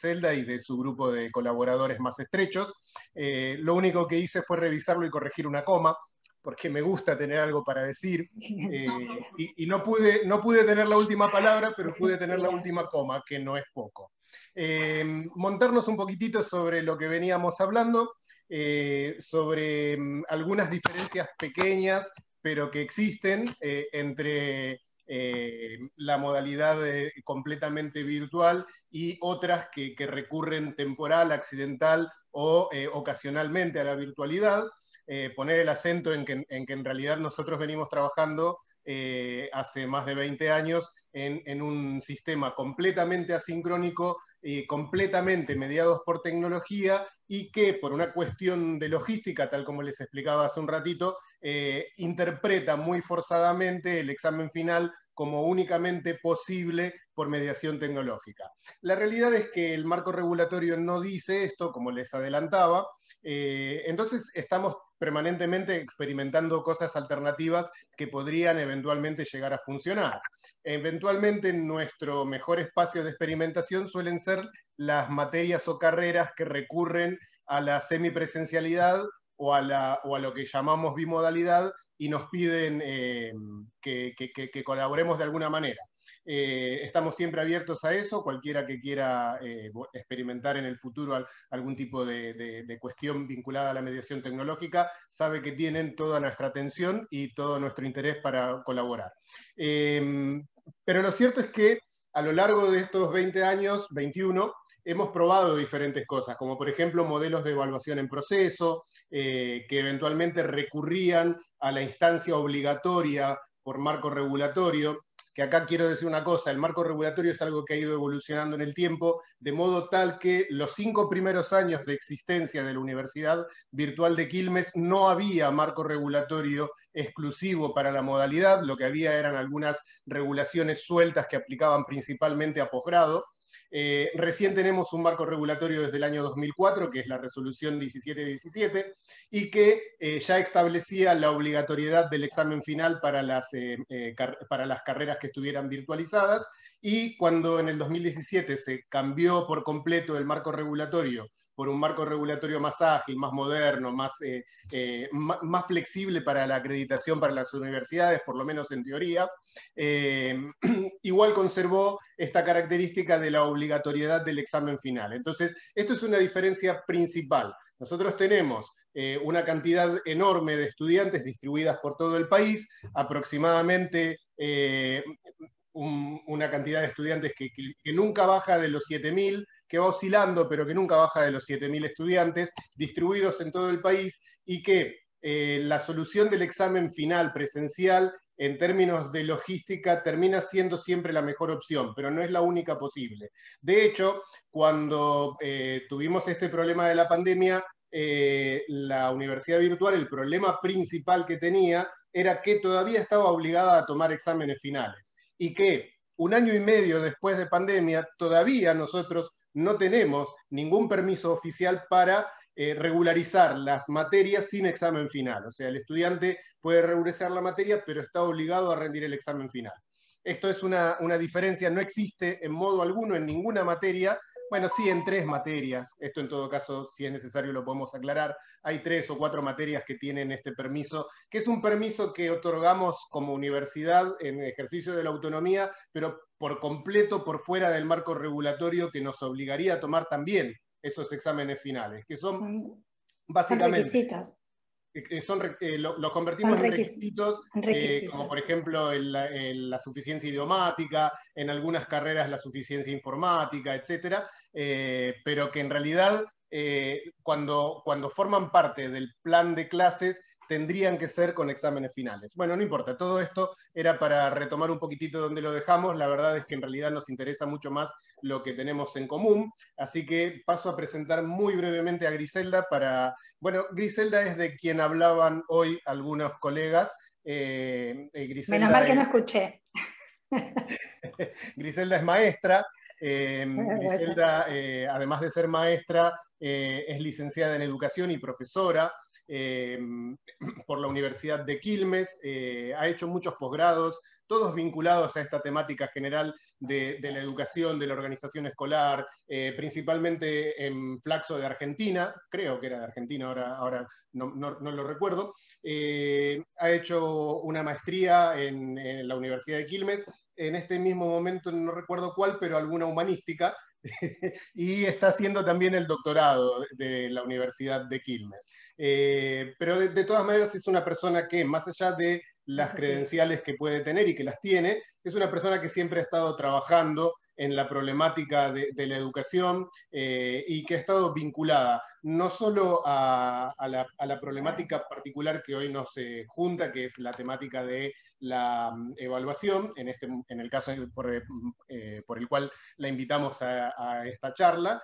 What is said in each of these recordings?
Griselda y de su grupo de colaboradores más estrechos. Eh, lo único que hice fue revisarlo y corregir una coma, porque me gusta tener algo para decir, eh, y, no, pude, no pude tener la última palabra, pero pude tener la última coma, que no es poco. Eh, montarnos un poquitito sobre lo que veníamos hablando, sobre mm, algunas diferencias pequeñas, pero que existen entre eh, la modalidad completamente virtual y otras que, recurren temporal, accidental o eh, ocasionalmente a la virtualidad. Eh, poner el acento en que, en realidad nosotros venimos trabajando hace más de 20 años en, un sistema completamente asincrónico, completamente mediados por tecnología y que por una cuestión de logística, tal como les explicaba hace un ratito, interpreta muy forzadamente el examen final como únicamente posible por mediación tecnológica. La realidad es que el marco regulatorio no dice esto, como les adelantaba, eh, entonces estamos permanentemente experimentando cosas alternativas que podrían eventualmente llegar a funcionar. Eventualmente nuestro mejor espacio de experimentación suelen ser las materias o carreras que recurren a la semipresencialidad o a, lo que llamamos bimodalidad, y nos piden eh, que, colaboremos de alguna manera. Eh, estamos siempre abiertos a eso, cualquiera que quiera eh, experimentar en el futuro algún tipo de, cuestión vinculada a la mediación tecnológica, sabe que tienen toda nuestra atención y todo nuestro interés para colaborar. pero lo cierto es que a lo largo de estos 20 años, 21, hemos probado diferentes cosas, como por ejemplo modelos de evaluación en proceso, que eventualmente recurrían a la instancia obligatoria por marco regulatorio, que acá quiero decir una cosa, el marco regulatorio es algo que ha ido evolucionando en el tiempo, de modo tal que los cinco primeros años de existencia de la Universidad Virtual de Quilmes no había marco regulatorio exclusivo para la modalidad, lo que había eran algunas regulaciones sueltas que aplicaban principalmente a posgrado, eh, recién tenemos un marco regulatorio desde el año 2004, que es la resolución 1717, y que eh, ya establecía la obligatoriedad del examen final para las, eh, para las carreras que estuvieran virtualizadas, y cuando en el 2017 se cambió por completo el marco regulatorio por un marco regulatorio más ágil, más moderno, más, eh, eh, más, flexible para la acreditación para las universidades, por lo menos en teoría, eh, igual conservó esta característica de la obligatoriedad del examen final. Entonces, esto es una diferencia principal. Nosotros tenemos una cantidad enorme de estudiantes distribuidas por todo el país, aproximadamente una cantidad de estudiantes que, nunca baja de los 7.000, que va oscilando, pero que nunca baja de los 7.000 estudiantes, distribuidos en todo el país, y que eh, la solución del examen final presencial en términos de logística termina siendo siempre la mejor opción, pero no es la única posible. De hecho, cuando eh, tuvimos este problema de la pandemia, eh, la universidad virtual, el problema principal que tenía era que todavía estaba obligada a tomar exámenes finales y que un año y medio después de pandemia, todavía nosotros no tenemos ningún permiso oficial para eh, regularizar las materias sin examen final. O sea, el estudiante puede regularizar la materia, pero está obligado a rendir el examen final. Esto es una, una diferencia, no existe en modo alguno en ninguna materia bueno, sí, en tres materias. Esto en todo caso, si es necesario, lo podemos aclarar. Hay tres o cuatro materias que tienen este permiso, que es un permiso que otorgamos como universidad en ejercicio de la autonomía, pero por completo por fuera del marco regulatorio que nos obligaría a tomar también esos exámenes finales, que son, básicamente son, eh, lo, convertimos en requisitos, eh, como por ejemplo la suficiencia idiomática, en algunas carreras la suficiencia informática, etcétera, eh, pero que en realidad cuando, cuando forman parte del plan de clases tendrían que ser con exámenes finales. Bueno, no importa, todo esto era para retomar un poquitito donde lo dejamos, la verdad es que en realidad nos interesa mucho más lo que tenemos en común, así que paso a presentar muy brevemente a Griselda para, bueno, Griselda es de quien hablaban hoy algunos colegas. Eh, eh, Menos mal que no escuché. Griselda es maestra, eh, Griselda, además de ser maestra, es licenciada en educación y profesora. por la Universidad de Quilmes, ha hecho muchos posgrados, todos vinculados a esta temática general de, la educación, de la organización escolar, principalmente en Flaxo de Argentina, creo que era de Argentina, ahora, ahora no, lo recuerdo. ha hecho una maestría en la Universidad de Quilmes en este mismo momento, no recuerdo cuál, pero alguna humanística, y está haciendo también el doctorado de la Universidad de Quilmes. Eh, pero de, todas maneras es una persona que, más allá de las credenciales que puede tener y que las tiene, es una persona que siempre ha estado trabajando en la problemática de, la educación eh, y que ha estado vinculada no solo a, la, problemática particular que hoy nos eh, junta, que es la temática de la mm, evaluación, en, este, en el caso por, eh, el cual la invitamos a, esta charla,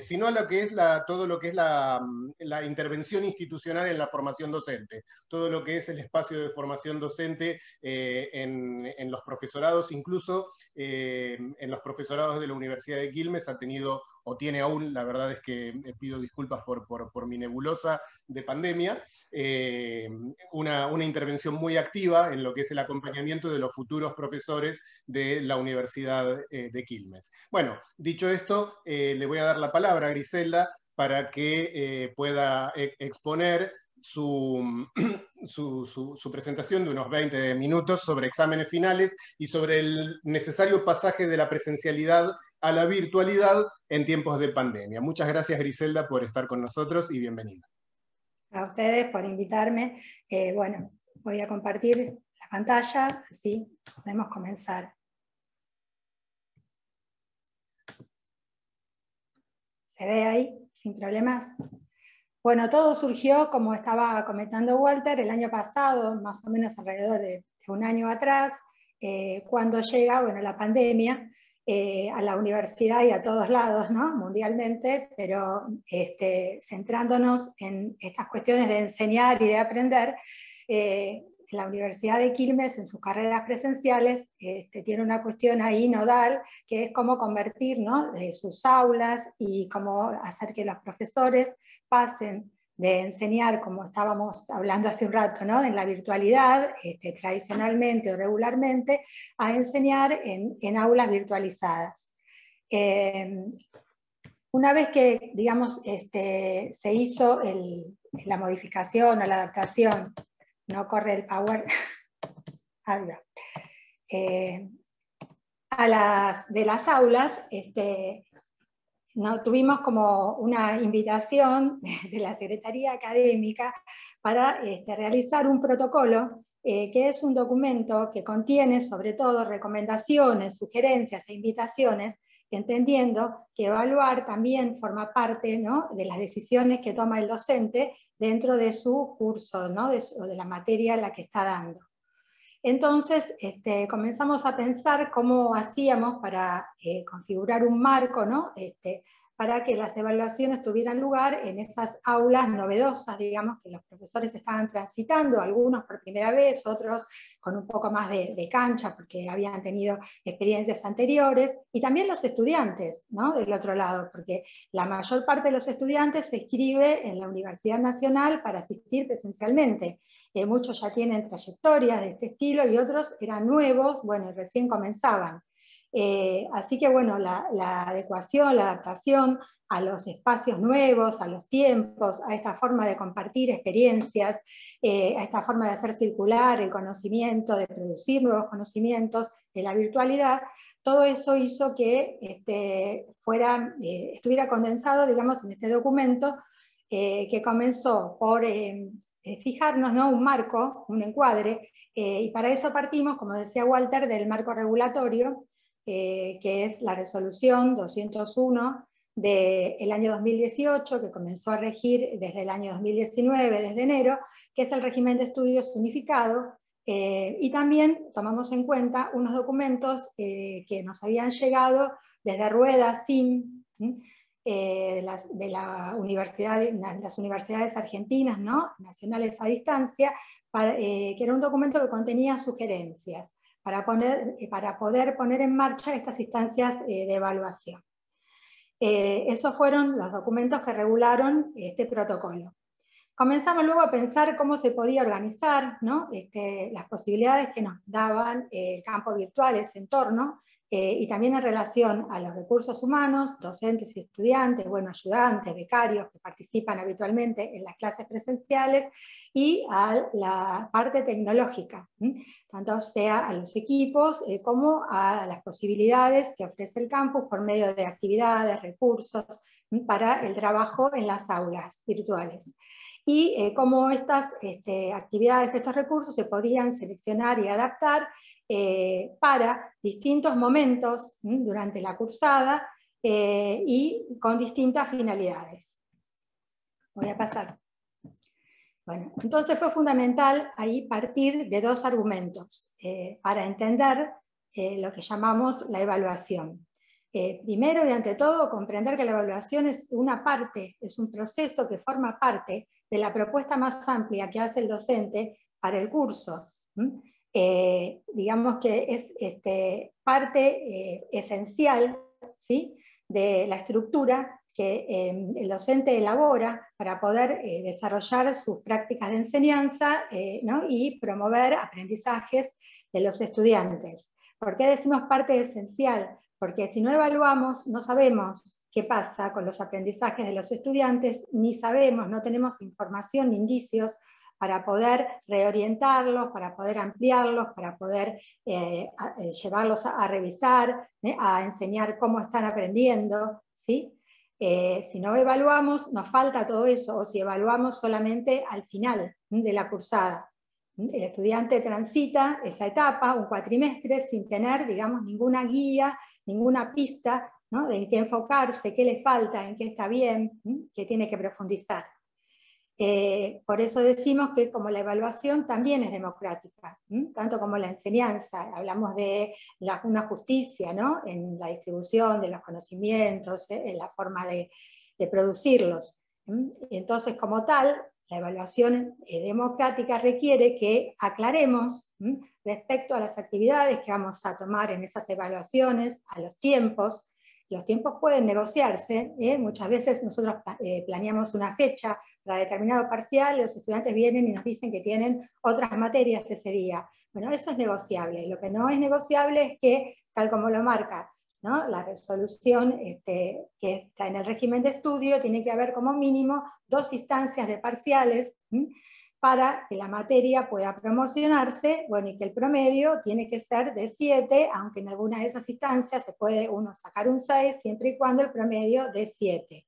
sino a lo que es la, todo lo que es la, mm, la, intervención institucional en la formación docente, todo lo que es el espacio de formación docente en, en, los profesorados, incluso en los profesorados de la Universidad de Quilmes ha tenido o tiene aún, la verdad es que pido disculpas por, por, mi nebulosa de pandemia, eh, una, una, intervención muy activa en lo que es el acompañamiento de los futuros profesores de la Universidad eh, de Quilmes. Bueno, dicho esto, eh, le voy a dar la palabra a Griselda para que pueda exponer su, su, presentación de unos 20 minutos sobre exámenes finales y sobre el necesario pasaje de la presencialidad a la virtualidad en tiempos de pandemia. Muchas gracias Griselda por estar con nosotros y bienvenida. A ustedes por invitarme. Eh, bueno, voy a compartir la pantalla, así podemos comenzar. ¿Se ve ahí sin problemas? Bueno, todo surgió, como estaba comentando Walter, el año pasado, más o menos alrededor de, un año atrás, eh, cuando llega bueno, la pandemia eh, a la universidad y a todos lados, ¿no? mundialmente, pero este, centrándonos en estas cuestiones de enseñar y de aprender, eh, la Universidad de Quilmes en sus carreras presenciales este, tiene una cuestión ahí nodal, que es cómo convertir sus aulas y cómo hacer que los profesores pasen de enseñar, como estábamos hablando hace un rato, ¿no? en la virtualidad, este, tradicionalmente o regularmente, a enseñar en, aulas virtualizadas. Eh, una vez que, digamos, este, se hizo la modificación o la adaptación no corre el power. Eh, a las, de las aulas, este, no, tuvimos como una invitación de la Secretaría Académica para este, realizar un protocolo, eh, que es un documento que contiene sobre todo recomendaciones, sugerencias e invitaciones entendiendo que evaluar también forma parte de las decisiones que toma el docente dentro de su curso ¿no? de, o de la materia en la que está dando. Entonces este, comenzamos a pensar cómo hacíamos para eh, configurar un marco ¿no? Este, para que las evaluaciones tuvieran lugar en esas aulas novedosas, digamos, que los profesores estaban transitando, algunos por primera vez, otros con un poco más de, cancha porque habían tenido experiencias anteriores, y también los estudiantes, ¿no? Del otro lado, porque la mayor parte de los estudiantes se inscribe en la Universidad Nacional para asistir presencialmente. Eh, muchos ya tienen trayectorias de este estilo y otros eran nuevos, bueno, recién comenzaban. Eh, así que bueno, la, adecuación, la adaptación a los espacios nuevos, a los tiempos, a esta forma de compartir experiencias, eh, a esta forma de hacer circular el conocimiento, de producir nuevos conocimientos, de la virtualidad, todo eso hizo que este, fuera, eh, estuviera condensado, digamos, en este documento que comenzó por fijarnos ¿no? un marco, un encuadre, y para eso partimos, como decía Walter, del marco regulatorio, eh, que es la resolución 201 del año 2018, que comenzó a regir desde el año 2019, desde enero, que es el régimen de estudios unificado, eh, y también tomamos en cuenta unos documentos eh, que nos habían llegado desde Rueda, SIM, de, las, de las universidades argentinas, ¿no? nacionales a distancia, que era un documento que contenía sugerencias para, poner, eh, para poder poner en marcha estas instancias eh, de evaluación. Eh, esos fueron los documentos que regularon este protocolo. Comenzamos luego a pensar cómo se podía organizar este, las posibilidades que nos daban el campo virtual, ese entorno, eh, y también en relación a los recursos humanos, docentes y estudiantes, bueno, ayudantes, becarios que participan habitualmente en las clases presenciales, y a la parte tecnológica, tanto sea a los equipos eh, como a las posibilidades que ofrece el campus por medio de actividades, recursos para el trabajo en las aulas virtuales. Y eh, cómo estas este, actividades, estos recursos se podían seleccionar y adaptar eh, para distintos momentos durante la cursada eh, y con distintas finalidades. Voy a pasar. Bueno, entonces fue fundamental ahí partir de dos argumentos para entender lo que llamamos la evaluación. primero y ante todo, comprender que la evaluación es una parte, es un proceso que forma parte de la propuesta más amplia que hace el docente para el curso. Eh, digamos que es este, parte eh, esencial ¿sí? de la estructura que em, el docente elabora para poder eh, desarrollar sus prácticas de enseñanza y promover aprendizajes de los estudiantes. ¿Por qué decimos parte esencial? Porque si no evaluamos, no sabemos qué pasa con los aprendizajes de los estudiantes, ni sabemos, no tenemos información ni indicios para poder reorientarlos, para poder ampliarlos, para poder eh, eh, llevarlos a, revisar, ¿eh? a enseñar cómo están aprendiendo. ¿sí? si no evaluamos, nos falta todo eso, o si evaluamos solamente al final de la cursada. El estudiante transita esa etapa, un cuatrimestre, sin tener, digamos, ninguna guía, ninguna pista de en qué enfocarse, qué le falta, en qué está bien, qué tiene que profundizar. Eh, por eso decimos que como la evaluación también es democrática, tanto como la enseñanza, hablamos de una justicia ¿no? en la distribución de los conocimientos, eh, en la forma de, producirlos. Entonces, como tal, la evaluación eh, democrática requiere que aclaremos respecto a las actividades que vamos a tomar en esas evaluaciones, a los tiempos, los tiempos pueden negociarse, ¿eh? muchas veces nosotros eh, planeamos una fecha para determinado parcial, los estudiantes vienen y nos dicen que tienen otras materias ese día. Bueno, eso es negociable. Lo que no es negociable es que, tal como lo marca la resolución este, que está en el régimen de estudio, tiene que haber como mínimo dos instancias de parciales para que la materia pueda promocionarse, bueno, y que el promedio tiene que ser de 7, aunque en alguna de esas instancias se puede uno sacar un 6, siempre y cuando el promedio de 7.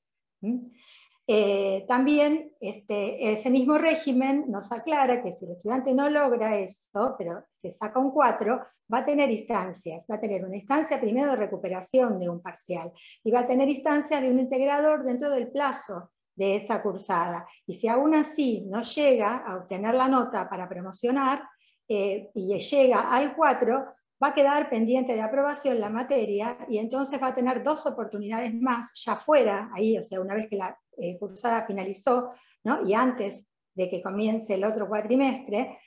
Eh, también este, ese mismo régimen nos aclara que si el estudiante no logra eso, pero se saca un 4, va a tener instancias. Va a tener una instancia primero de recuperación de un parcial y va a tener instancias de un integrador dentro del plazo de esa cursada. Y si aún así no llega a obtener la nota para promocionar eh, y llega al 4, va a quedar pendiente de aprobación la materia y entonces va a tener dos oportunidades más ya fuera, ahí, o sea, una vez que la eh, cursada finalizó ¿no? y antes de que comience el otro cuatrimestre,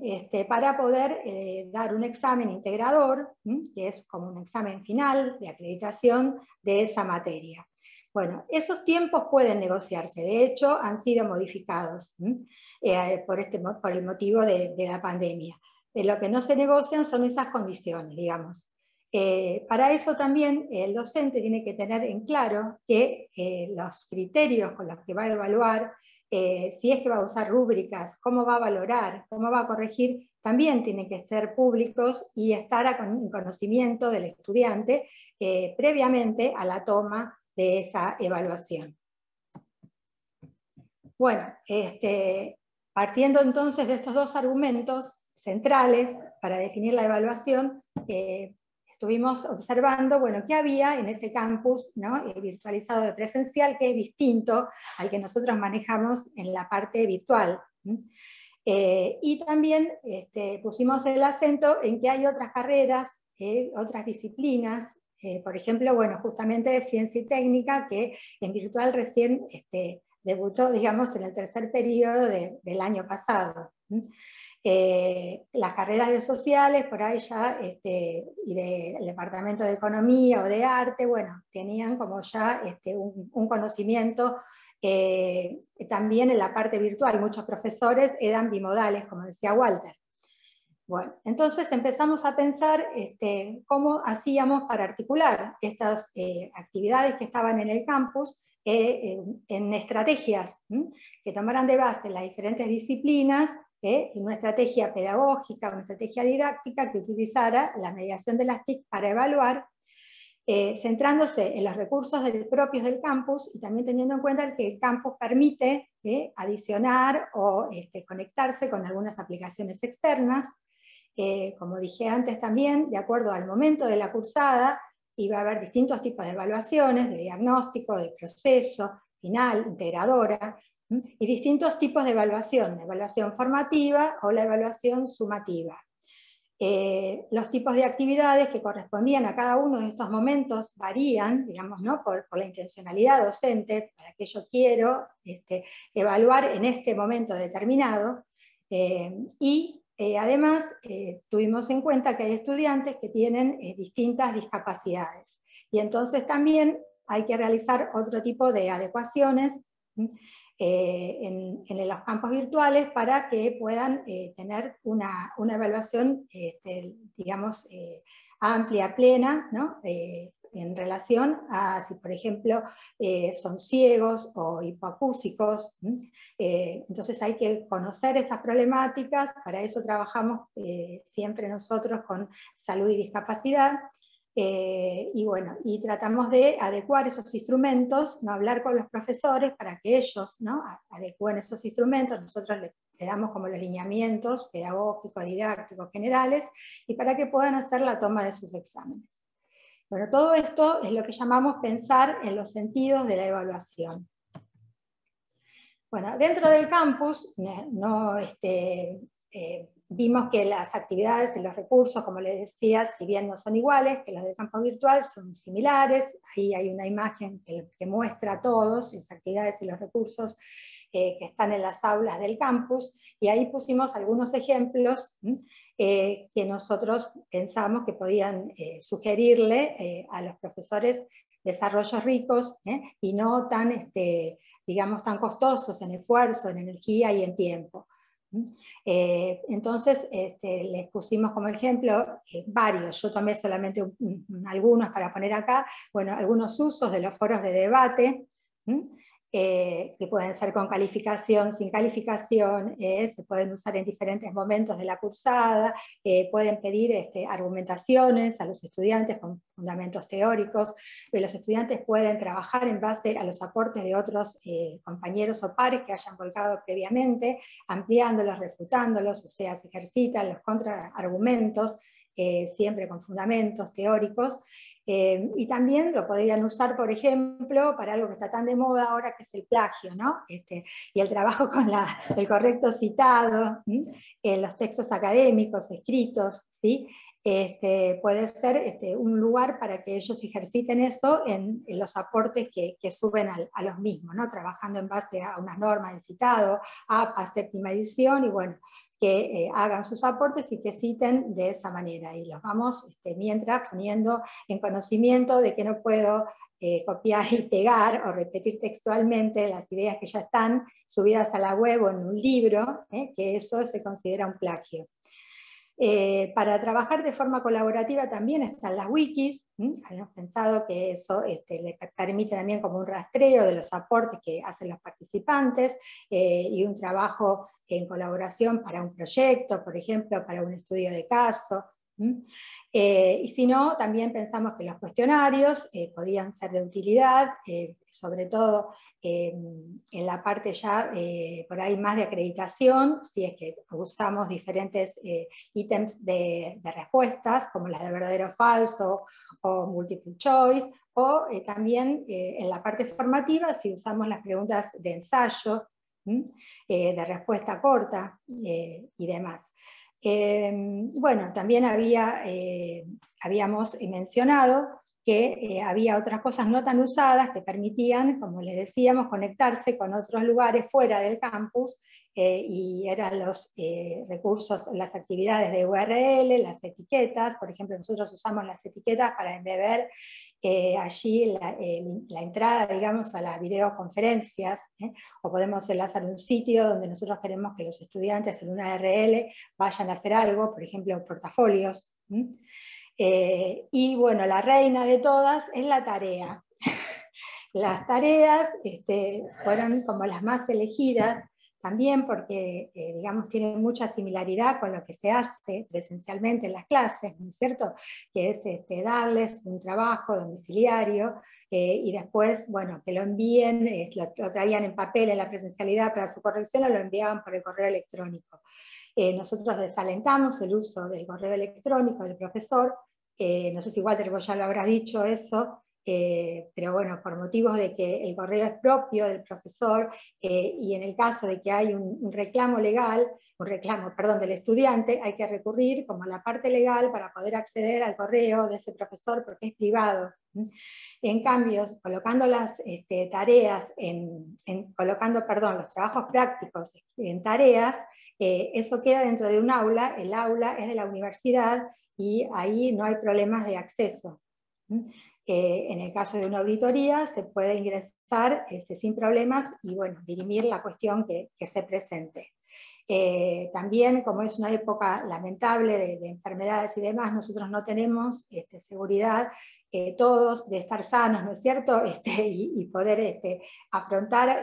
este, para poder eh, dar un examen integrador, que es como un examen final de acreditación de esa materia. Bueno, esos tiempos pueden negociarse, de hecho han sido modificados eh, por, este, por el motivo de, la pandemia. Eh, lo que no se negocian son esas condiciones, digamos. Eh, para eso también el docente tiene que tener en claro que los criterios con los que va a evaluar, si es que va a usar rúbricas, cómo va a valorar, cómo va a corregir, también tienen que ser públicos y estar en conocimiento del estudiante previamente a la toma de esa evaluación. Bueno, este, partiendo entonces de estos dos argumentos centrales para definir la evaluación, eh, estuvimos observando, bueno, qué había en ese campus ¿no? Eh, virtualizado de presencial que es distinto al que nosotros manejamos en la parte virtual. Eh, y también este, pusimos el acento en que hay otras carreras, otras disciplinas eh, por ejemplo, bueno, justamente de ciencia y técnica, que en virtual recién este, debutó, digamos, en el tercer periodo del año pasado. Eh, las carreras de sociales, por ahí ya, este, y del departamento de economía o de arte, bueno, tenían como ya este, un, conocimiento también en la parte virtual, muchos profesores eran bimodales, como decía Walter. Bueno, entonces empezamos a pensar este, cómo hacíamos para articular estas actividades que estaban en el campus en estrategias que tomaran de base las diferentes disciplinas ¿eh? una estrategia pedagógica, una estrategia didáctica que utilizara la mediación de las TIC para evaluar, eh, centrándose en los recursos propios del campus y también teniendo en cuenta que el campus permite ¿eh? adicionar o este, conectarse con algunas aplicaciones externas. Como dije antes también, de acuerdo al momento de la cursada, iba a haber distintos tipos de evaluaciones, de diagnóstico, de proceso, final, integradora, y distintos tipos de evaluación, la evaluación formativa o la evaluación sumativa. Eh, los tipos de actividades que correspondían a cada uno de estos momentos varían, digamos, ¿no? por, la intencionalidad docente, para que yo quiero este, evaluar en este momento determinado, eh, y eh, además tuvimos en cuenta que hay estudiantes que tienen distintas discapacidades, y entonces también hay que realizar otro tipo de adecuaciones eh, en, los campos virtuales para que puedan eh, tener una, evaluación, este, digamos, eh, amplia, plena, en relación a si, por ejemplo, son ciegos o hipoacúsicos. entonces hay que conocer esas problemáticas, para eso trabajamos siempre nosotros con salud y discapacidad, eh, y bueno, y tratamos de adecuar esos instrumentos, no hablar con los profesores para que ellos ¿no? adecúen esos instrumentos, nosotros le, damos como los lineamientos pedagógicos, didácticos, generales, y para que puedan hacer la toma de sus exámenes. Bueno, todo esto es lo que llamamos pensar en los sentidos de la evaluación. Bueno, dentro del campus, no, este, eh, Vimos que las actividades y los recursos, como les decía, si bien no son iguales que los del campo virtual, son similares. Ahí hay una imagen que, muestra a todos las actividades y los recursos eh, que están en las aulas del campus. Y ahí pusimos algunos ejemplos eh, que nosotros pensamos que podían eh, sugerirle a los profesores desarrollos ricos y no tan, este, digamos, tan costosos en esfuerzo, en energía y en tiempo. Eh, entonces, este, les pusimos como ejemplo eh, varios, yo tomé solamente algunos para poner acá, bueno, algunos usos de los foros de debate, eh, que pueden ser con calificación, sin calificación, eh, se pueden usar en diferentes momentos de la cursada, eh, pueden pedir este, argumentaciones a los estudiantes con fundamentos teóricos, los estudiantes pueden trabajar en base a los aportes de otros compañeros o pares que hayan volcado previamente, ampliándolos, refutándolos, o sea, se ejercitan los contraargumentos, siempre con fundamentos teóricos, eh, y también lo podrían usar, por ejemplo, para algo que está tan de moda ahora, que es el plagio, ¿no? Este, y el trabajo con el correcto citado en los textos académicos, escritos, ¿sí? Este, puede ser este, un lugar para que ellos ejerciten eso en, los aportes que, suben a los mismos, trabajando en base a unas normas de citado, APA, séptima edición, y bueno, que eh, hagan sus aportes y que citen de esa manera. Y los vamos este, mientras poniendo en conocimiento de que no puedo eh, copiar y pegar o repetir textualmente las ideas que ya están subidas a la web o en un libro, ¿eh? que eso se considera un plagio. Eh, para trabajar de forma colaborativa también están las wikis, habíamos pensado que eso este, le permite también como un rastreo de los aportes que hacen los participantes eh, y un trabajo en colaboración para un proyecto, por ejemplo, para un estudio de caso. Eh, y si no, también pensamos que los cuestionarios eh, podían ser de utilidad, eh, sobre todo en la parte ya por ahí más de acreditación, si es que usamos diferentes ítems de, respuestas, como las de verdadero o falso o multiple choice, o también en la parte formativa, si usamos las preguntas de ensayo, de respuesta corta y demás. Em, bueno, también había, eh, habíamos mencionado que eh, había otras cosas no tan usadas que permitían, como les decíamos, conectarse con otros lugares fuera del campus eh, y eran los eh, recursos, las actividades de URL, las etiquetas, por ejemplo, nosotros usamos las etiquetas para embeber allí la, entrada, digamos, a las videoconferencias, o podemos enlazar un sitio donde nosotros queremos que los estudiantes en una URL vayan a hacer algo, por ejemplo, portafolios. Eh, y bueno, la reina de todas es la tarea. Las tareas este, fueron como las más elegidas también porque, eh, digamos, tienen mucha similaridad con lo que se hace presencialmente en las clases, ¿no es cierto? Que es este, darles un trabajo domiciliario eh, y después, bueno, que lo envíen, lo, lo, traían en papel en la presencialidad para su corrección o lo enviaban por el correo electrónico. nosotros desalentamos el uso del correo electrónico del profesor eh, no sé si Walter vos ya lo habrá dicho eso, eh, pero bueno, por motivos de que el correo es propio del profesor eh, y en el caso de que hay un, reclamo legal, un reclamo, perdón, del estudiante, hay que recurrir como a la parte legal para poder acceder al correo de ese profesor porque es privado. En cambio, colocando las este, tareas, en, colocando, perdón, los trabajos prácticos en tareas, eso queda dentro de un aula, el aula es de la universidad y ahí no hay problemas de acceso. Eh, en el caso de una auditoría se puede ingresar este, sin problemas y bueno, dirimir la cuestión que, se presente. Eh, también, como es una época lamentable de, enfermedades y demás, nosotros no tenemos este, seguridad eh, todos de estar sanos, ¿no es cierto? Este, y, poder este, afrontar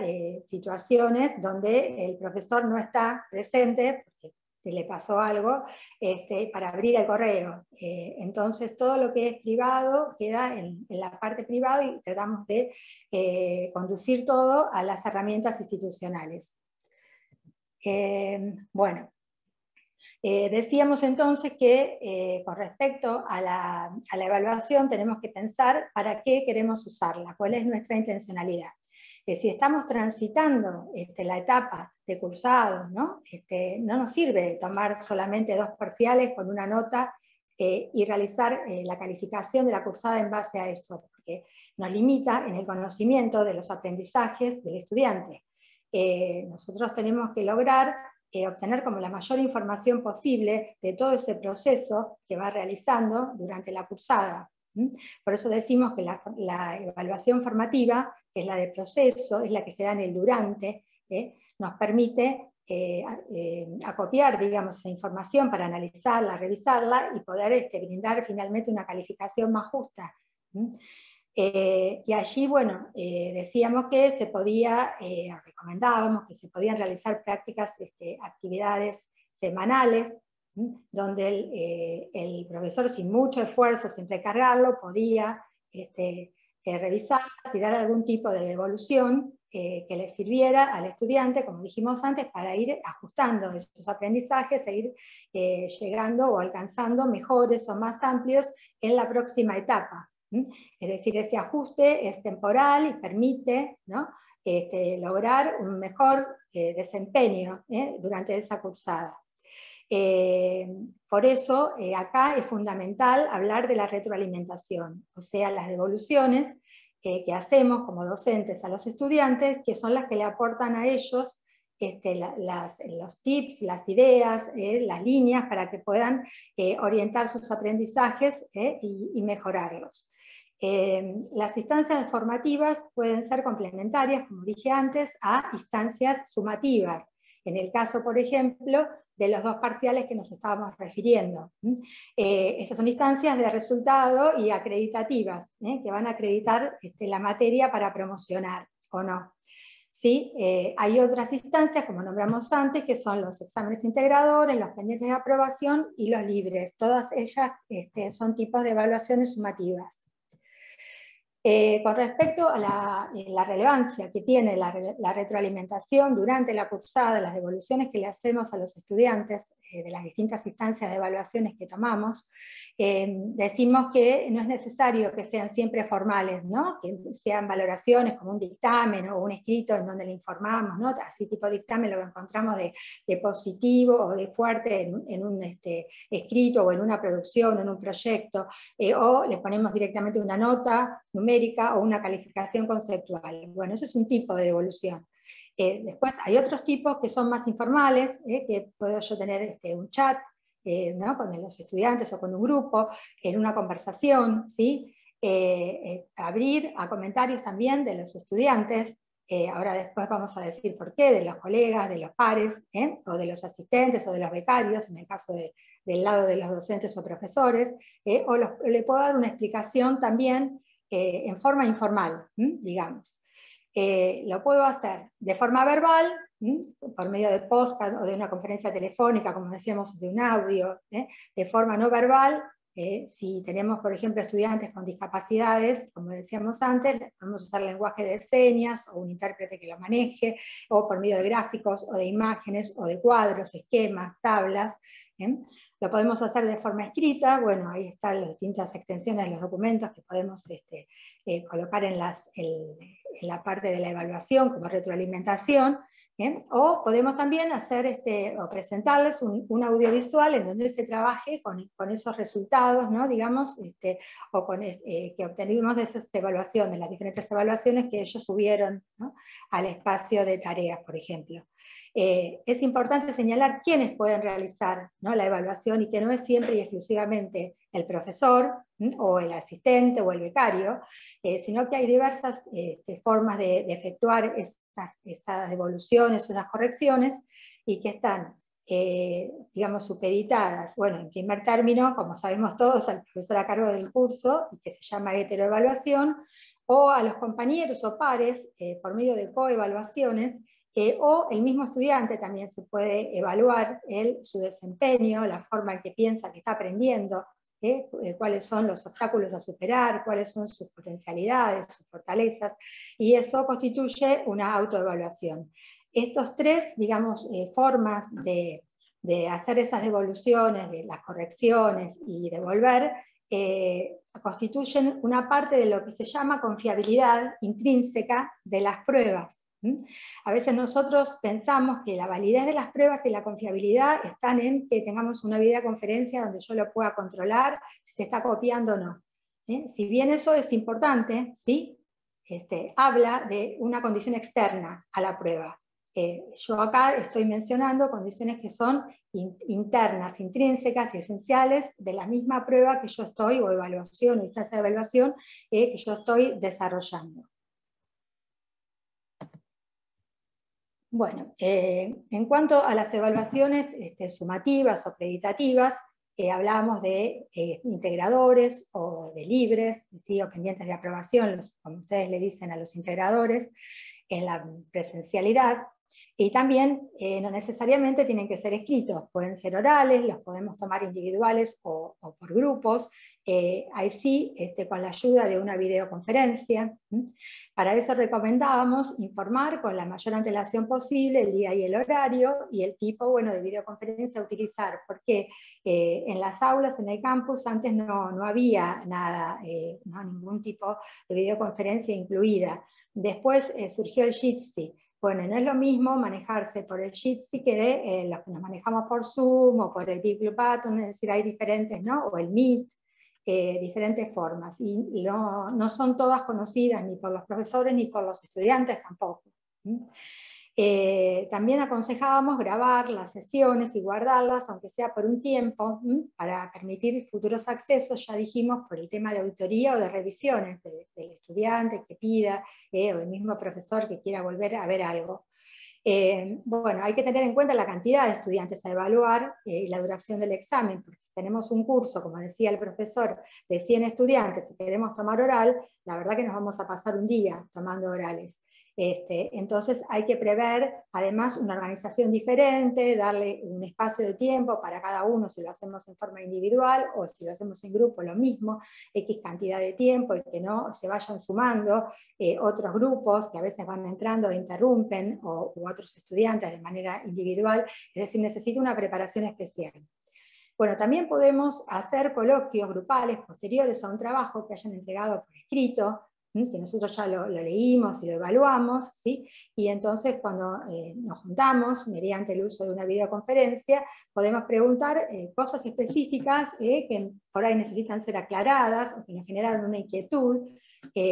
situaciones donde el profesor no está presente, porque le pasó algo, este, para abrir el correo. Eh, entonces, todo lo que es privado queda en, la parte privada y tratamos de eh, conducir todo a las herramientas institucionales. Eh, bueno, decíamos entonces que con respecto a la, a la evaluación tenemos que pensar para qué queremos usarla, cuál es nuestra intencionalidad que si estamos transitando este, la etapa de cursado, ¿no? Este, no nos sirve tomar solamente dos parciales con una nota eh, y realizar eh, la calificación de la cursada en base a eso, porque nos limita en el conocimiento de los aprendizajes del estudiante. Eh, nosotros tenemos que lograr obtener como la mayor información posible de todo ese proceso que va realizando durante la cursada. Por eso decimos que la, evaluación formativa, que es la de proceso, es la que se da en el durante, ¿eh? nos permite eh, eh, acopiar, digamos, esa información para analizarla, revisarla y poder este, brindar finalmente una calificación más justa. Y allí, bueno, decíamos que se podía, recomendábamos que se podían realizar prácticas, este, actividades semanales, donde eh, el, profesor sin mucho esfuerzo, sin precargarlo, podía este, eh, revisar y dar algún tipo de devolución eh, que le sirviera al estudiante, como dijimos antes, para ir ajustando esos aprendizajes e ir llegando o alcanzando mejores o más amplios en la próxima etapa. Es decir, ese ajuste es temporal y permite este, lograr un mejor desempeño durante esa cursada. Eh, por eso, eh, acá es fundamental hablar de la retroalimentación, o sea, las devoluciones eh, que hacemos como docentes a los estudiantes, que son las que le aportan a ellos este, los tips, las ideas, las líneas para que puedan orientar sus aprendizajes y, mejorarlos. Las instancias formativas pueden ser complementarias, como dije antes, a instancias sumativas. En el caso, por ejemplo, de los dos parciales que nos estábamos refiriendo. Eh, esas son instancias de resultado y acreditativas, ¿eh? que van a acreditar este, la materia para promocionar o no. ¿Sí? Eh, hay otras instancias, como nombramos antes, que son los exámenes integradores, los pendientes de aprobación y los libres. Todas ellas este, son tipos de evaluaciones sumativas. Eh, con respecto a la, relevancia que tiene la, retroalimentación durante la cursada, las devoluciones que le hacemos a los estudiantes de las distintas instancias de evaluaciones que tomamos, decimos que no es necesario que sean siempre formales, ¿no? que sean valoraciones como un dictamen o un escrito en donde le informamos, ¿no? así tipo dictamen lo encontramos de, positivo o de fuerte en, un este, escrito o en una producción en un proyecto, o le ponemos directamente una nota numérica o una calificación conceptual. Bueno, ese es un tipo de devolución. Eh, después hay otros tipos que son más informales, eh, que puedo yo tener este, un chat eh, con los estudiantes o con un grupo, en una conversación, ¿sí? abrir a comentarios también de los estudiantes, ahora después vamos a decir por qué, de los colegas, de los pares, o de los asistentes o de los becarios, en el caso del lado de los docentes o profesores, o le puedo dar una explicación también en forma informal, digamos. Eh, lo puedo hacer de forma verbal, por medio de podcast o de una conferencia telefónica, como decíamos, de un audio, ¿eh? de forma no verbal. si tenemos, por ejemplo, estudiantes con discapacidades, como decíamos antes, podemos usar lenguaje de señas o un intérprete que lo maneje, o por medio de gráficos o de imágenes o de cuadros, esquemas, tablas. Lo podemos hacer de forma escrita, bueno, ahí están las distintas extensiones de los documentos que podemos este, eh, colocar en, la parte de la evaluación como retroalimentación, o podemos también hacer este, o presentarles un, audiovisual en donde se trabaje con, esos resultados, ¿no? digamos, este, o con, eh, que obtenimos de esa evaluación, de las diferentes evaluaciones que ellos subieron al espacio de tareas, por ejemplo. Eh, es importante señalar quiénes pueden realizar la evaluación y que no es siempre y exclusivamente el profesor o el asistente o el becario, eh, sino que hay diversas este, formas de, efectuar esas, devoluciones o esas correcciones y que están eh, digamos, supeditadas, bueno, en primer término, como sabemos todos, al profesor a cargo del curso, que se llama heteroevaluación, o a los compañeros o pares por medio de coevaluaciones, eh, o el mismo estudiante también se puede evaluar su desempeño, la forma en que piensa que está aprendiendo, ¿eh? Eh, cuáles son los obstáculos a superar, cuáles son sus potencialidades, sus fortalezas, y eso constituye una autoevaluación. Estos tres, digamos, formas de, hacer esas devoluciones, de las correcciones y devolver, constituyen una parte de lo que se llama confiabilidad intrínseca de las pruebas. A veces nosotros pensamos que la validez de las pruebas y la confiabilidad están en que tengamos una videoconferencia donde yo lo pueda controlar si se está copiando o no. ¿eh? Si bien eso es importante, ¿sí? Este, habla de una condición externa a la prueba. Eh, yo acá estoy mencionando condiciones que son internas, intrínsecas y esenciales de la misma prueba que yo estoy, o evaluación, o instancia de evaluación, eh, que yo estoy desarrollando. Bueno, eh, en cuanto a las evaluaciones este, sumativas o acreditativas, eh, hablábamos de eh, integradores o de libres, o pendientes de aprobación, como ustedes le dicen a los integradores, en la presencialidad. Y también no necesariamente tienen que ser escritos, pueden ser orales, los podemos tomar individuales o por grupos, eh, ahí sí, este, con la ayuda de una videoconferencia. Para eso recomendábamos informar con la mayor antelación posible el día y el horario y el tipo bueno, de videoconferencia a utilizar, porque eh, en las aulas, en el campus, antes no, no había nada, eh, no, ningún tipo de videoconferencia incluida. Después surgió el Jitsi. Bueno, no es lo mismo manejarse por el Jitsi que los que nos manejamos por Zoom o por el Big Blue Button, es decir, hay diferentes, ¿no? O el Meet. Eh, diferentes formas y, no, son todas conocidas ni por los profesores ni por los estudiantes tampoco. Eh, también aconsejábamos grabar las sesiones y guardarlas, aunque sea por un tiempo, para permitir futuros accesos, ya dijimos, por el tema de auditoría o de revisiones del estudiante que pida, eh, o del mismo profesor que quiera volver a ver algo. Bueno, hay que tener en cuenta la cantidad de estudiantes a evaluar y la duración del examen, porque tenemos un curso, como decía el profesor, de 100 estudiantes y queremos tomar oral, la verdad que nos vamos a pasar un día tomando orales. Este, entonces hay que prever además una organización diferente, darle un espacio de tiempo para cada uno, si lo hacemos en forma individual o si lo hacemos en grupo, lo mismo, X cantidad de tiempo y que no se vayan sumando eh, otros grupos que a veces van entrando e interrumpen o u otros estudiantes de manera individual, es decir, necesita una preparación especial. Bueno, también podemos hacer coloquios grupales posteriores a un trabajo que hayan entregado por escrito, que nosotros ya lo, leímos y lo evaluamos, ¿sí? y entonces cuando eh, nos juntamos mediante el uso de una videoconferencia, podemos preguntar eh, cosas específicas eh, que por ahí necesitan ser aclaradas o que nos generan una inquietud,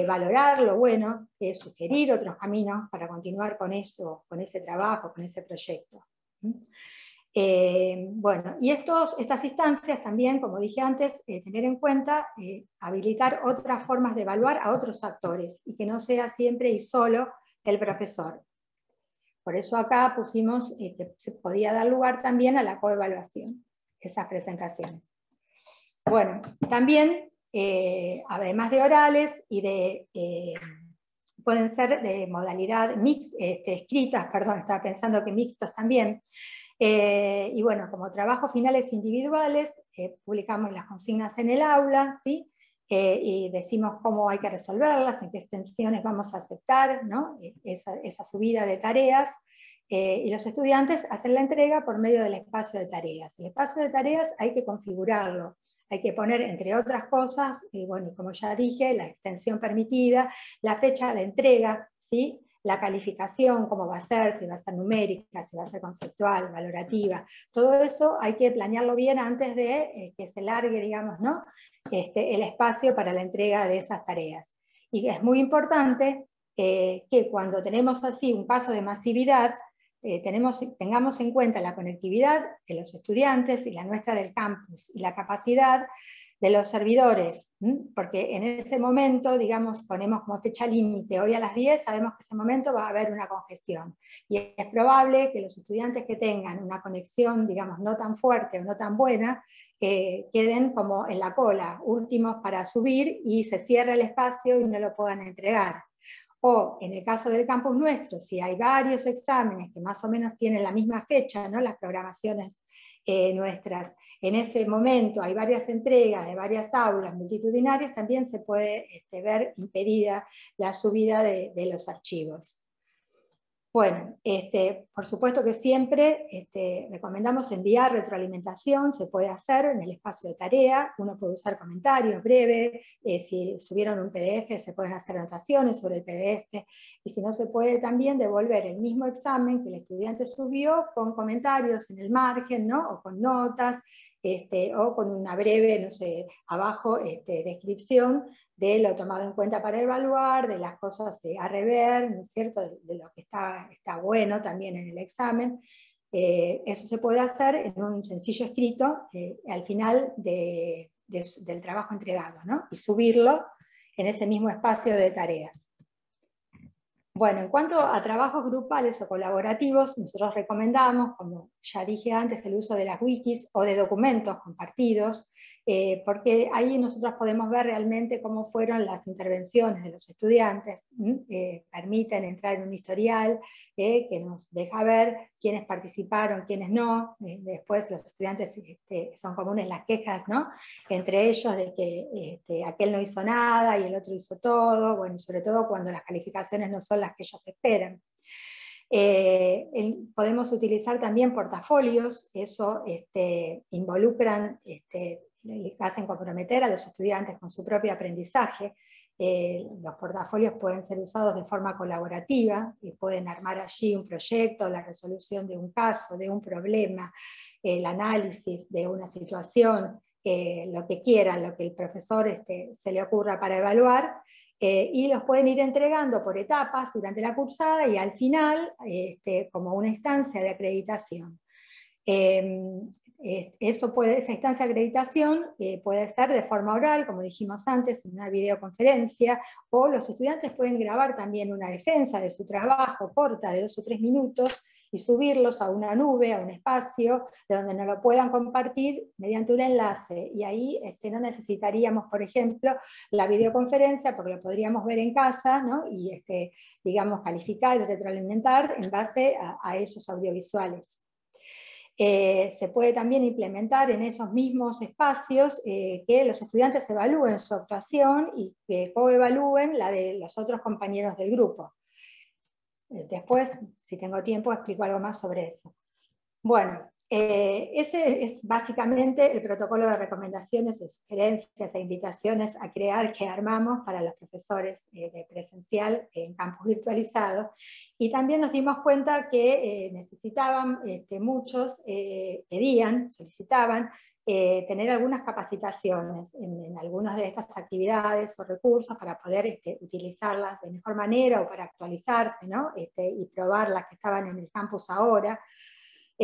valorar lo bueno, sugerir otros caminos para continuar con eso, con ese trabajo, con ese proyecto. Eh, bueno, y estos, estas instancias también, como dije antes, eh, tener en cuenta, eh, habilitar otras formas de evaluar a otros actores y que no sea siempre y solo el profesor. Por eso acá pusimos que se podía dar lugar también a la coevaluación, esas presentaciones. Bueno, también, además de orales y de pueden ser de modalidad mix, este, escritas, perdón, estaba pensando que mixtos también, eh, y bueno, como trabajos finales individuales, eh, publicamos las consignas en el aula, ¿sí? Eh, y decimos cómo hay que resolverlas, en qué extensiones vamos a aceptar ¿no? esa, esa, subida de tareas, y los estudiantes hacen la entrega por medio del espacio de tareas. El espacio de tareas hay que configurarlo, hay que poner, entre otras cosas, y bueno, como ya dije, la extensión permitida, la fecha de entrega, ¿sí? La calificación, cómo va a ser, si va a ser numérica, si va a ser conceptual, valorativa, todo eso hay que planearlo bien antes de eh, que se largue, digamos, ¿no? Este, el espacio para la entrega de esas tareas. Y es muy importante eh, que cuando tenemos así un paso de masividad, eh, tengamos en cuenta la conectividad de los estudiantes y la nuestra del campus y la capacidad de los servidores, porque en ese momento, digamos, ponemos como fecha límite, hoy a las 10 sabemos que ese momento va a haber una congestión. Y es probable que los estudiantes que tengan una conexión, digamos, no tan fuerte o no tan buena, eh, queden como en la cola, últimos para subir y se cierra el espacio y no lo puedan entregar. O en el caso del campus nuestro, si hay varios exámenes que más o menos tienen la misma fecha, ¿no? las programaciones eh, nuestras. En ese momento hay varias entregas de varias aulas multitudinarias, también se puede este, ver impedida la subida de los archivos. Bueno, este, por supuesto que siempre este, recomendamos enviar retroalimentación, se puede hacer en el espacio de tarea, uno puede usar comentarios breves, eh, si subieron un PDF se pueden hacer anotaciones sobre el PDF, y si no se puede también devolver el mismo examen que el estudiante subió con comentarios en el margen, ¿no? o con notas, este, o con una breve, no sé, abajo, este, descripción de lo tomado en cuenta para evaluar, de las cosas a rever, ¿no es cierto?, de, lo que está, está, bueno también en el examen. Eh, eso se puede hacer en un sencillo escrito eh, al final del trabajo entregado, ¿no? y subirlo en ese mismo espacio de tareas. Bueno, en cuanto a trabajos grupales o colaborativos, nosotros recomendamos, como ya dije antes, el uso de las wikis o de documentos compartidos, eh, porque ahí nosotros podemos ver realmente cómo fueron las intervenciones de los estudiantes, eh, permiten entrar en un historial eh, que nos deja ver quiénes participaron, quiénes no, después los estudiantes este, son comunes las quejas, ¿no? entre ellos de que este, aquel no hizo nada y el otro hizo todo, bueno, sobre todo cuando las calificaciones no son las que ellos esperan. podemos utilizar también portafolios, eso este, involucran este, hacen comprometer a los estudiantes con su propio aprendizaje. Eh, los portafolios pueden ser usados de forma colaborativa y pueden armar allí un proyecto, la resolución de un caso, de un problema, el análisis de una situación, eh, lo que quieran, lo que el profesor este, se le ocurra para evaluar, eh, y los pueden ir entregando por etapas durante la cursada y al final este, como una instancia de acreditación. Eso puede, esa instancia de acreditación eh, puede ser de forma oral, como dijimos antes, en una videoconferencia, o los estudiantes pueden grabar también una defensa de su trabajo corta de dos o tres minutos y subirlos a una nube, a un espacio, de donde nos lo puedan compartir mediante un enlace. Y ahí este, no necesitaríamos, por ejemplo, la videoconferencia, porque lo podríamos ver en casa, ¿no? y este, digamos, calificar y retroalimentar en base a esos audiovisuales. Eh, se puede también implementar en esos mismos espacios eh, que los estudiantes evalúen su actuación y que coevalúen la de los otros compañeros del grupo. Eh, después, si tengo tiempo, explico algo más sobre eso. Bueno, eh, ese es básicamente el protocolo de recomendaciones, sugerencias e invitaciones a crear que armamos para los profesores eh, de presencial en campus virtualizado. Y también nos dimos cuenta que eh, necesitaban, este, muchos pedían, solicitaban, tener algunas capacitaciones en, algunas de estas actividades o recursos para poder este, utilizarlas de mejor manera o para actualizarse ¿no? este, y probar las que estaban en el campus ahora.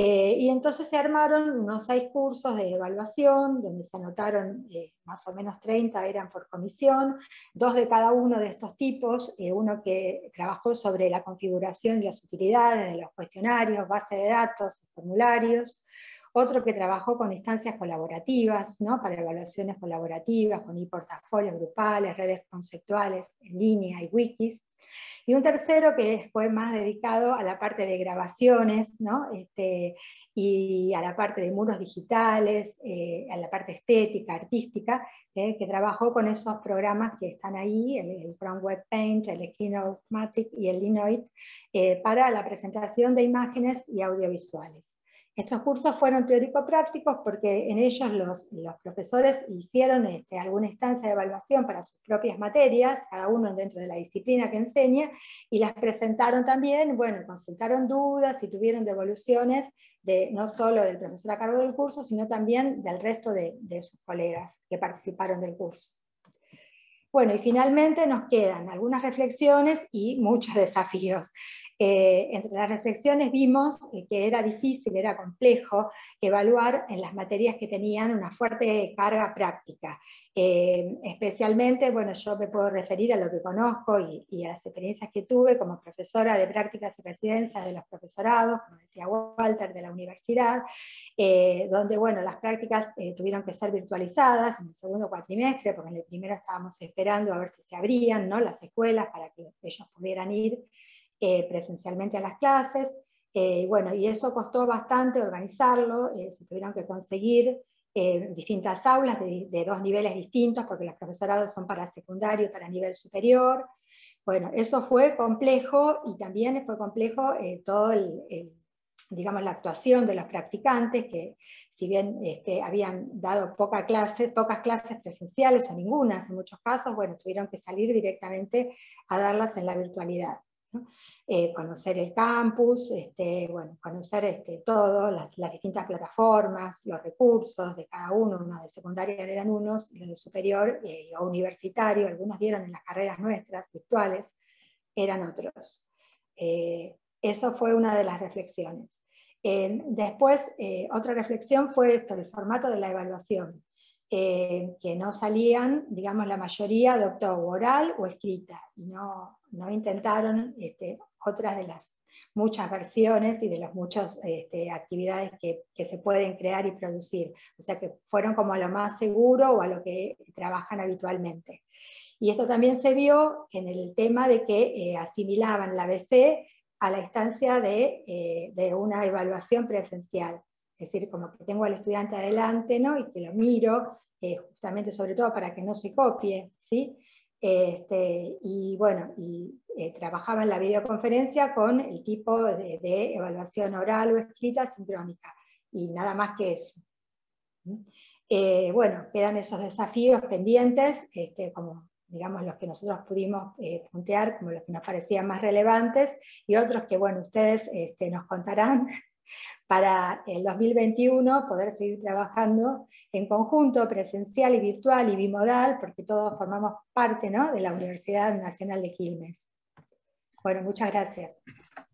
Eh, y entonces se armaron unos seis cursos de evaluación, donde se anotaron eh, más o menos 30, eran por comisión, dos de cada uno de estos tipos, eh, uno que trabajó sobre la configuración y las utilidades de los cuestionarios, base de datos, formularios, otro que trabajó con instancias colaborativas, ¿no? para evaluaciones colaborativas, con e-portafolios grupales, redes conceptuales en línea y wikis, y un tercero que fue más dedicado a la parte de grabaciones, ¿no? este, y a la parte de muros digitales, eh, a la parte estética, artística, eh, que trabajó con esos programas que están ahí, el, el From Web Paint, el Keynote y el Linoid, eh, para la presentación de imágenes y audiovisuales. Estos cursos fueron teórico-prácticos porque en ellos los, profesores hicieron este, alguna instancia de evaluación para sus propias materias, cada uno dentro de la disciplina que enseña, y las presentaron también, bueno, consultaron dudas y tuvieron devoluciones de, no solo del profesor a cargo del curso, sino también del resto de, de sus colegas que participaron del curso. Bueno, y finalmente nos quedan algunas reflexiones y muchos desafíos. Eh, entre las reflexiones vimos eh, que era difícil, era complejo evaluar en las materias que tenían una fuerte carga práctica. Eh, especialmente, bueno, yo me puedo referir a lo que conozco y, a las experiencias que tuve como profesora de prácticas y residencias de los profesorados, como decía Walter, de la universidad, donde, bueno, las prácticas tuvieron que ser virtualizadas en el segundo cuatrimestre, porque en el primero estábamos esperando a ver si se abrían ¿no? las escuelas para que ellos pudieran ir eh, presencialmente a las clases. Eh, bueno, y eso costó bastante organizarlo, eh, se tuvieron que conseguir distintas aulas de, dos niveles distintos, porque los profesorados son para secundario y para nivel superior. Bueno, eso fue complejo y también fue complejo todo el, digamos, la actuación de los practicantes, que si bien este, habían dado poca clases, pocas clases presenciales o ninguna en muchos casos, bueno, tuvieron que salir directamente a darlas en la virtualidad. Eh, conocer el campus, este, bueno, conocer este, todo, las, distintas plataformas, los recursos de cada uno, uno de secundaria eran unos, los de superior eh, o universitario, algunos dieron en las carreras nuestras, virtuales, eran otros. Eh, eso fue una de las reflexiones. después, otra reflexión fue esto, el formato de la evaluación. Que no salían, digamos, la mayoría adoptó oral o escrita, y no, no intentaron este, otras de las muchas versiones y de las muchas este, actividades que, se pueden crear y producir. O sea que fueron como a lo más seguro o a lo que trabajan habitualmente. Y esto también se vio en el tema de que eh, asimilaban la BC a la instancia de, eh, de, una evaluación presencial. Es decir, como que tengo al estudiante adelante ¿no? y que lo miro, eh, justamente sobre todo para que no se copie. ¿sí? Este, y bueno, y eh, trabajaba en la videoconferencia con el tipo de, evaluación oral o escrita sincrónica, y nada más que eso. Eh, bueno, quedan esos desafíos pendientes, este, como digamos los que nosotros pudimos eh, puntear como los que nos parecían más relevantes, y otros que, bueno, ustedes este, nos contarán para el 2021 poder seguir trabajando en conjunto, presencial y virtual y bimodal, porque todos formamos parte de la Universidad Nacional de Quilmes. Bueno, muchas gracias.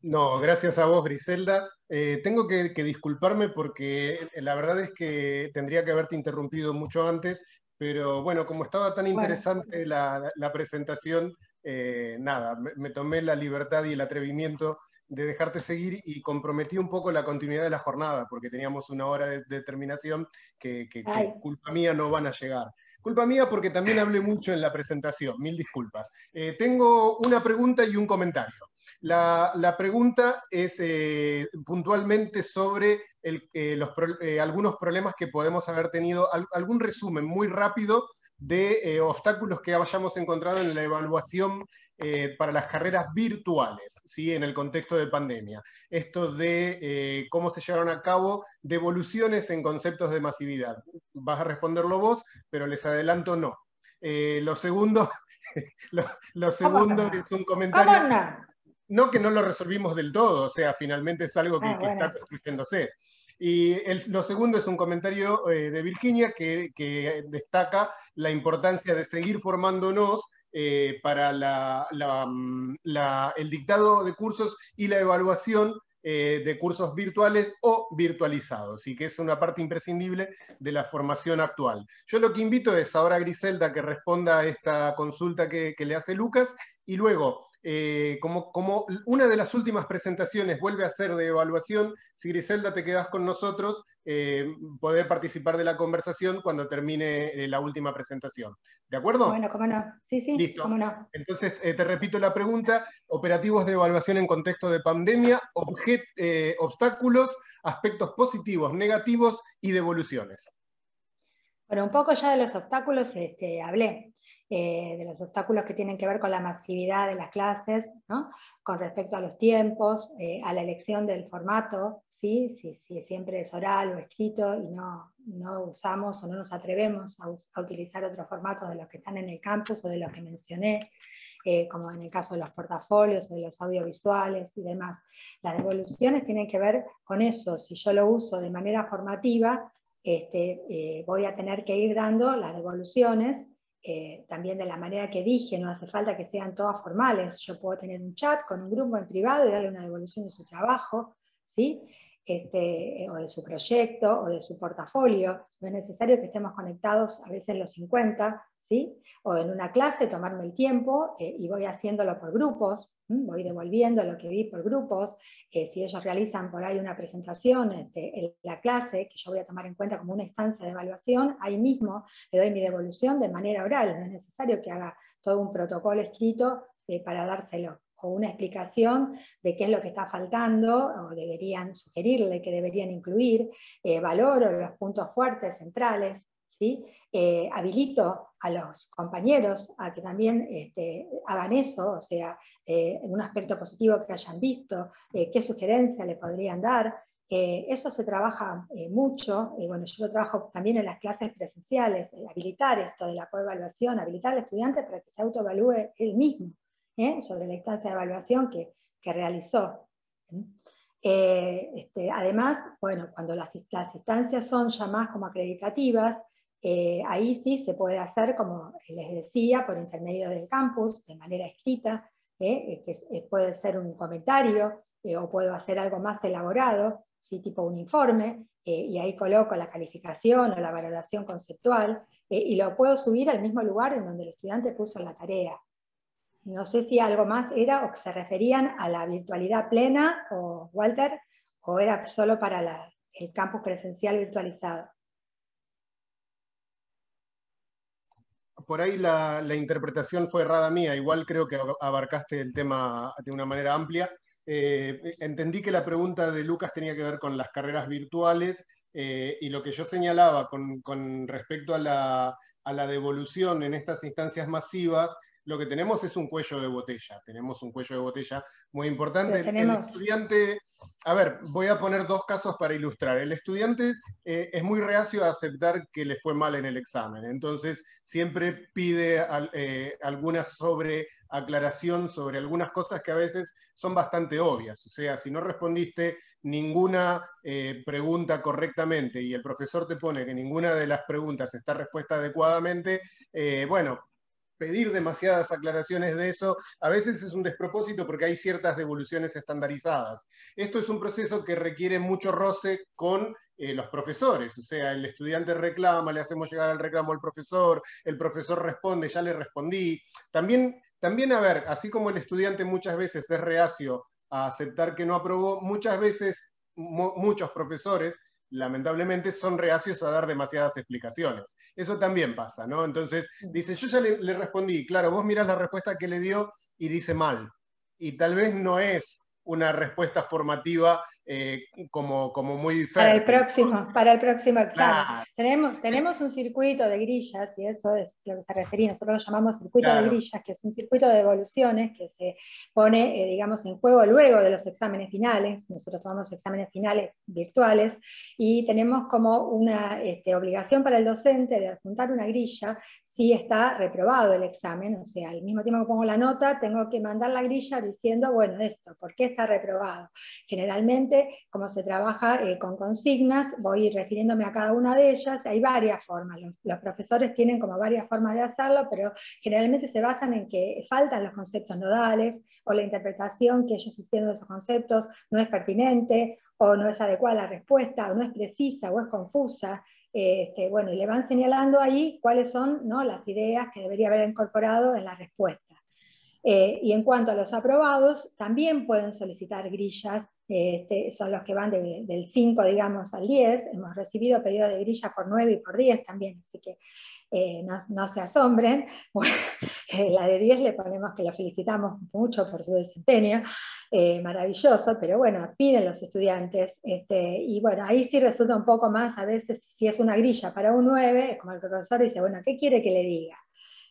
No, gracias a vos, Griselda. Eh, tengo que, disculparme porque la verdad es que tendría que haberte interrumpido mucho antes, pero bueno, como estaba tan interesante la, presentación, eh, nada, me, tomé la libertad y el atrevimiento dejarte seguir y comprometí un poco la continuidad de la jornada, porque teníamos una hora de, terminación que, culpa mía no van a llegar. Culpa mía porque también hablé mucho en la presentación, mil disculpas. Eh, tengo una pregunta y un comentario. La, pregunta es eh, puntualmente sobre eh, algunos problemas que podemos haber tenido, algún resumen muy rápido de obstáculos que hayamos encontrado en la evaluación eh, para las carreras virtuales, ¿sí? en el contexto de pandemia. Esto de eh, cómo se llevaron a cabo devoluciones en conceptos de masividad. Vas a responderlo vos, pero les adelanto no. Eh, lo segundo, lo, segundo es un comentario. No? que no lo resolvimos del todo, o sea, finalmente es algo que, ah, está construyéndose. Y lo segundo es un comentario de Virginia que, destaca la importancia de seguir formándonos eh, para mm, el dictado de cursos y la evaluación eh, de cursos virtuales o virtualizados, y que es una parte imprescindible de la formación actual. Yo lo que invito es ahora a Griselda que responda a esta consulta que le hace Lucas, y luego eh, como, como, una de las últimas presentaciones vuelve a ser de evaluación, si Griselda te quedas con nosotros, eh, poder participar de la conversación cuando termine eh, la última presentación. ¿De acuerdo? Bueno, cómo no. Sí, sí, Listo. cómo no. Entonces, te repito la pregunta, operativos de evaluación en contexto de pandemia, obstáculos, aspectos positivos, negativos y devoluciones. Bueno, un poco ya de los obstáculos este, hablé. Eh, de los obstáculos que tienen que ver con la masividad de las clases, con respecto a los tiempos, eh, a la elección del formato, ¿sí? Si, siempre es oral o escrito y no, no usamos o no nos atrevemos a, utilizar otros formatos de los que están en el campus o de los que mencioné, eh, como en el caso de los portafolios o de los audiovisuales y demás. Las devoluciones tienen que ver con eso, si yo lo uso de manera formativa, este, voy a tener que ir dando las devoluciones eh, también de la manera que dije, no hace falta que sean todas formales. Yo puedo tener un chat con un grupo en privado y darle una devolución de su trabajo, ¿sí? Este, o de su proyecto o de su portafolio. No es necesario que estemos conectados a veces los 50, O en una clase tomarme el tiempo eh, y voy haciéndolo por grupos, voy devolviendo lo que vi por grupos. Eh, si ellos realizan por ahí una presentación este, en la clase, que yo voy a tomar en cuenta como una instancia de evaluación, ahí mismo le doy mi devolución de manera oral. No es necesario que haga todo un protocolo escrito eh, para dárselo o una explicación de qué es lo que está faltando o deberían sugerirle que deberían incluir, valoro los puntos fuertes, centrales, eh, habilito a los compañeros a que también este, hagan eso, o sea, en eh, un aspecto positivo que hayan visto, eh, qué sugerencia le podrían dar. eso se trabaja mucho, bueno, yo lo trabajo también en las clases presenciales, habilitar esto de la coevaluación, habilitar al estudiante para que se autoevalúe él mismo sobre la instancia de evaluación que, realizó. Este, además, bueno, cuando las, las, instancias son ya más como acreditativas, eh, ahí sí se puede hacer, como les decía, por intermedio del campus, de manera escrita, eh, que puede ser un comentario eh, o puedo hacer algo más elaborado, ¿sí? tipo un informe, y ahí coloco la calificación o la valoración conceptual, y lo puedo subir al mismo lugar en donde el estudiante puso la tarea. No sé si algo más era o que se referían a la virtualidad plena, o Walter, o era solo para el campus presencial virtualizado. Por ahí la, interpretación fue errada mía, igual creo que abarcaste el tema de una manera amplia. Eh, entendí que la pregunta de Lucas tenía que ver con las carreras virtuales eh, y lo que yo señalaba con, respecto a la, a la, devolución en estas instancias masivas lo que tenemos es un cuello de botella. Tenemos un cuello de botella muy importante. El estudiante, a ver, voy a poner dos casos para ilustrar. El estudiante eh, es muy reacio a aceptar que le fue mal en el examen. Entonces, siempre pide eh, alguna sobre aclaración sobre algunas cosas que a veces son bastante obvias. O sea, si no respondiste ninguna eh, pregunta correctamente y el profesor te pone que ninguna de las preguntas está respuesta adecuadamente, bueno, pedir demasiadas aclaraciones de eso, a veces es un despropósito porque hay ciertas devoluciones estandarizadas. Esto es un proceso que requiere mucho roce con eh, los profesores, o sea, el estudiante reclama, le hacemos llegar el reclamo al profesor, el profesor responde, ya le respondí. También, también, a ver, así como el estudiante muchas veces es reacio a aceptar que no aprobó, muchas veces muchos profesores lamentablemente son reacios a dar demasiadas explicaciones. Eso también pasa, ¿no? Entonces, dice, yo ya le, respondí, claro, vos mirás la respuesta que le dio y dice mal. Y tal vez no es una respuesta formativa eh, como, como muy Para el próximo, para el próximo examen. Tenemos, tenemos un circuito de grillas, y eso es lo que se refería, nosotros lo llamamos circuito de grillas, que es un circuito de devoluciones que se pone, eh, digamos, en juego luego de los exámenes finales. Nosotros tomamos exámenes finales virtuales y tenemos como una este, obligación para el docente de adjuntar una grilla si está reprobado el examen, o sea, al mismo tiempo que pongo la nota, tengo que mandar la grilla diciendo, bueno, esto, ¿por qué está reprobado? Generalmente, como se trabaja eh, con consignas, voy refiriéndome a cada una de ellas, hay varias formas, los, profesores tienen como varias formas de hacerlo, pero generalmente se basan en que faltan los conceptos nodales o la interpretación que ellos hicieron de esos conceptos no es pertinente o no es adecuada la respuesta o no es precisa o es confusa. Este, bueno, y le van señalando ahí cuáles son las ideas que debería haber incorporado en la respuesta. Eh, y en cuanto a los aprobados, también pueden solicitar grillas, este, son los que van del 5, digamos, al 10. Hemos recibido pedidos de grilla por 9 y por 10 también, eh, no, se asombren. Eh, la de 10 le ponemos que lo felicitamos mucho por su desempeño, eh, maravilloso, pero bueno, piden los estudiantes. Este, y bueno, ahí sí resulta un poco más, a veces, si es una grilla para un 9, es como el profesor dice, bueno, ¿qué quiere que le diga?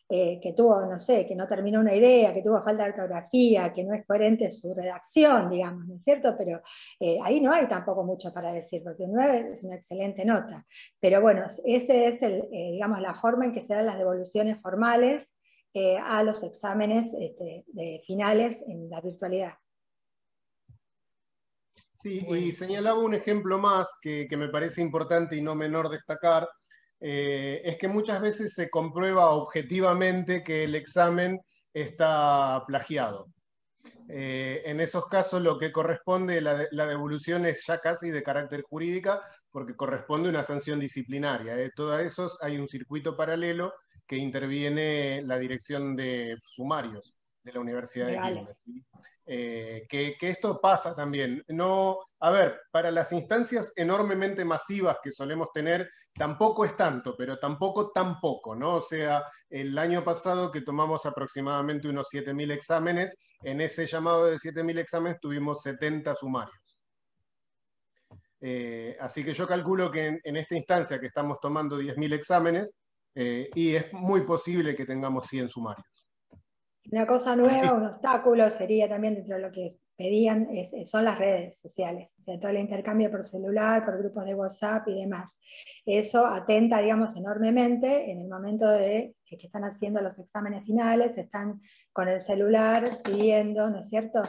Eh, que tuvo, no sé, que no terminó una idea, que tuvo falta de ortografía, que no es coherente su redacción, digamos, ¿no es cierto? Pero eh, ahí no hay tampoco mucho para decir, porque un 9 es una excelente nota. Pero bueno, esa es, el, eh, digamos, la forma en que se dan las devoluciones formales a los exámenes este, de finales en la virtualidad. Sí, y señalaba un ejemplo más que, que me parece importante y no menor destacar, eh, es que muchas veces se comprueba objetivamente que el examen está plagiado. Eh, en esos casos lo que corresponde, la, la, devolución es ya casi de carácter jurídica porque corresponde a una sanción disciplinaria. De todos esos hay un circuito paralelo que interviene la dirección de sumarios de la Universidad de Quilmes. Eh, que, esto pasa también. No, a ver, para las instancias enormemente masivas que solemos tener, tampoco es tanto, pero tampoco tampoco, ¿no? O sea, el año pasado que tomamos aproximadamente unos 7.000 exámenes, en ese llamado de 7.000 exámenes tuvimos 70 sumarios. Eh, así que yo calculo que en, esta instancia que estamos tomando 10.000 exámenes, eh, y es muy posible que tengamos 100 sumarios. Una cosa nueva, un obstáculo sería también dentro de lo que pedían, son las redes sociales, o sea, todo el intercambio por celular, por grupos de WhatsApp y demás. Eso atenta, digamos, enormemente en el momento de, que están haciendo los exámenes finales, están con el celular pidiendo, ¿no es cierto?,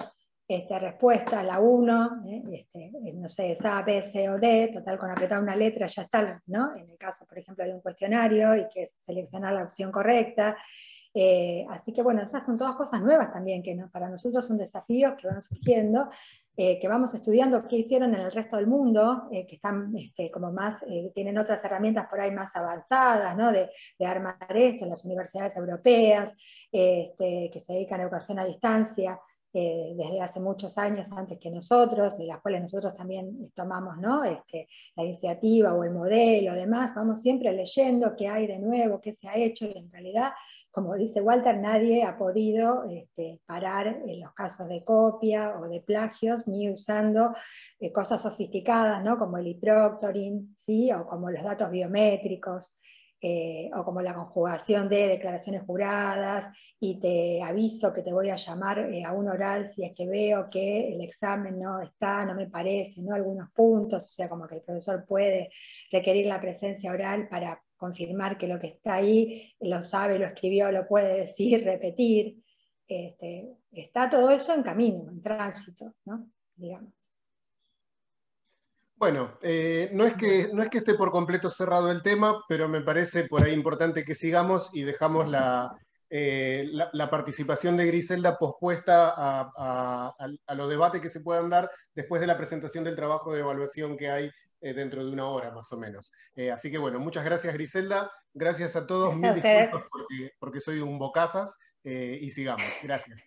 este, respuesta a la 1, ¿eh? este, no sé, es A, B, C o D, total con apretar una letra ya está, ¿no? En el caso, por ejemplo, de un cuestionario y que es seleccionar la opción correcta, eh, así que bueno, esas son todas cosas nuevas también, que para nosotros son desafíos que van surgiendo, eh, que vamos estudiando qué hicieron en el resto del mundo, eh, que están este, como más, tienen otras herramientas por ahí más avanzadas, ¿no? de, armar esto en las universidades europeas, este, que se dedican a educación a distancia. desde hace muchos años antes que nosotros, de las cuales nosotros también tomamos ¿no? este, la iniciativa o el modelo, demás, vamos siempre leyendo qué hay de nuevo, qué se ha hecho, y en realidad como dice Walter, nadie ha podido este, parar en los casos de copia o de plagios, ni usando eh, cosas sofisticadas, ¿no? como el e-proctoring, ¿sí? o como los datos biométricos, eh, o como la conjugación de declaraciones juradas, y te aviso que te voy a llamar eh, a un oral si es que veo que el examen no está, no me parece, ¿no? algunos puntos, o sea, como que el profesor puede requerir la presencia oral para confirmar que lo que está ahí lo sabe, lo escribió, lo puede decir, repetir. Este, está todo eso en camino, en tránsito, ¿no? Digamos. Bueno, eh, no, es que, no es que esté por completo cerrado el tema, pero me parece por ahí importante que sigamos y dejamos la, eh, la, participación de Griselda pospuesta a, a, los debates que se puedan dar después de la presentación del trabajo de evaluación que hay eh, dentro de una hora más o menos. Eh, así que bueno, muchas gracias Griselda, gracias a todos, mil disculpas porque, porque, soy un bocazas y sigamos. Gracias.